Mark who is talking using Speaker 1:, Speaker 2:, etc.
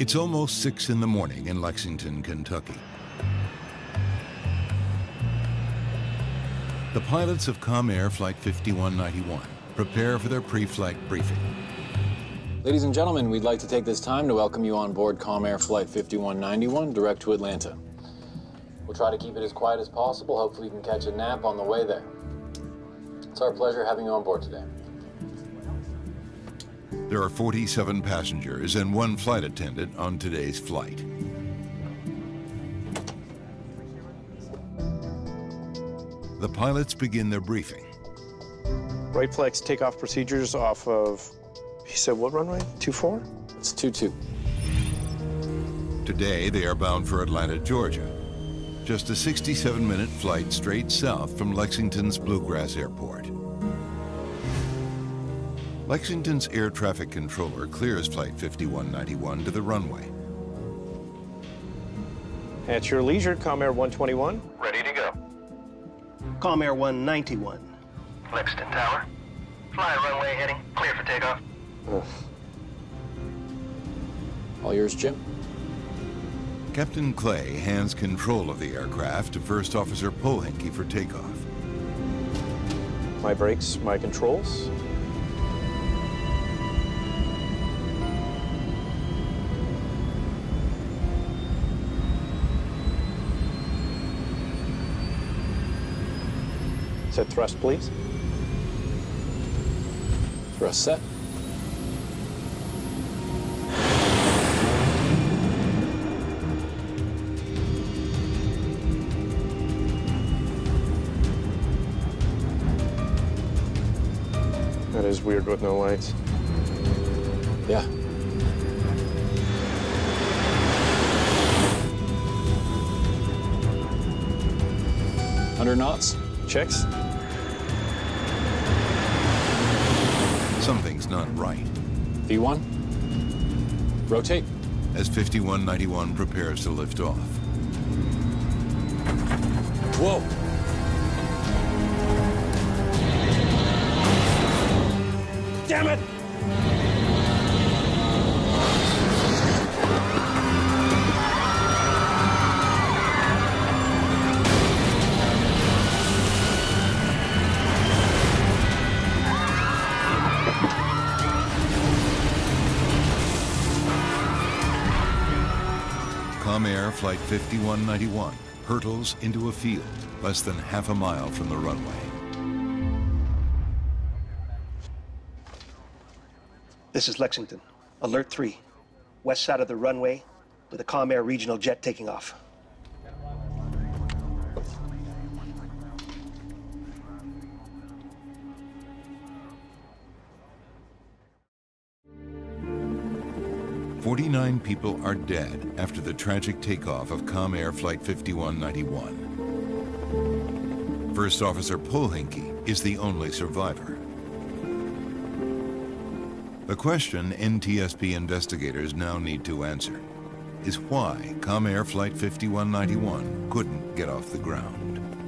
Speaker 1: It's almost 6 in the morning in Lexington, Kentucky. The pilots of Comair Flight 5191 prepare for their pre-flight briefing.
Speaker 2: Ladies and gentlemen, we'd like to take this time to welcome you on board Comair Flight 5191 direct to Atlanta. We'll try to keep it as quiet as possible. Hopefully you can catch a nap on the way there. It's our pleasure having you on board today.
Speaker 1: There are 47 passengers and one flight attendant on today's flight. The pilots begin their briefing.
Speaker 3: Right flex takeoff procedures off of, he said what runway? 24?
Speaker 2: It's 2-2.
Speaker 1: Today, they are bound for Atlanta, Georgia. Just a 67-minute flight straight south from Lexington's Bluegrass Airport. Lexington's air traffic controller clears Flight 5191 to the runway.
Speaker 3: At your leisure, Comair 121.
Speaker 4: Ready to go.
Speaker 5: Comair 191.
Speaker 4: Lexington Tower. Fly runway heading. Clear for takeoff.
Speaker 2: All yours, Jim.
Speaker 1: Captain Clay hands control of the aircraft to First Officer Polehinke for takeoff.
Speaker 3: My brakes, my controls. Set thrust, please.
Speaker 2: Thrust set.
Speaker 3: That is weird with no lights.
Speaker 2: Yeah. Hundred knots.
Speaker 3: Checks.
Speaker 1: Something's not right
Speaker 2: V1. Rotate.
Speaker 1: as 5191 prepares to lift off.
Speaker 2: Whoa.
Speaker 5: Damn it!
Speaker 1: Comair Flight 5191 hurtles into a field less than half a mile from the runway.
Speaker 5: This is Lexington. Alert 3. West side of the runway with a Comair regional jet taking off.
Speaker 1: Forty-nine people are dead after the tragic takeoff of Comair Flight 5191. First Officer Polehinke is the only survivor. The question NTSB investigators now need to answer is why Comair Flight 5191 couldn't get off the ground.